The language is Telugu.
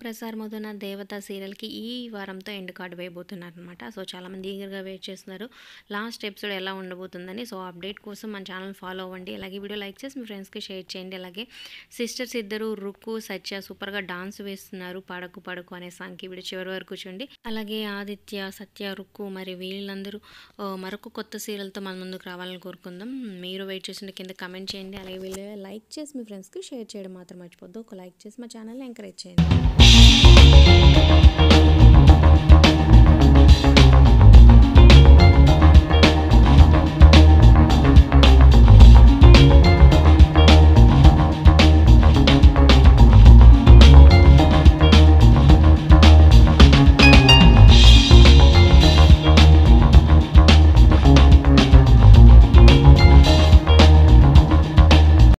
ప్రసారమవుతున్న దేవత సీరియల్‌కి ఈ వారంతో ఎండ్ కార్డ్ వేయబోతున్నారనమాట. సో, చాలామంది ఈగర్‌గా వెయిట్ చేస్తున్నారు. లాస్ట్ ఎపిసోడ్ ఎలా ఉండబోతుందని. సో, అప్డేట్ కోసం మన ఛానల్ ఫాలో అవ్వండి. అలాగే వీడియో లైక్ చేసి మీ ఫ్రెండ్స్‌కి షేర్ చేయండి. అలాగే సిస్టర్స్ ఇద్దరు రుక్కు, సత్య సూపర్‌గా డాన్స్ వేస్తున్నారు. 'పడకు పడకు' అనే సాంగ్‌కి వీడియో చివరి వరకు చూడండి. అలాగే ఆదిత్య, సత్య, రుక్కు మరి వీళ్ళందరూ మరొక కొత్త సీరియల్‌తో మన ముందుకు రావాలని కోరుకుందాం. మీరు వెయిట్ చేస్తుంటే కింద కమెంట్ చేయండి. అలాగే వీళ్ళు లైక్ చేసి మీ ఫ్రెండ్స్‌కి షేర్ చేయడం మాత్రం మర్చిపోద్దు. ఒక లైక్ చేసి మా ఛానల్ ఎంకరేజ్ చేయండి. Thank you.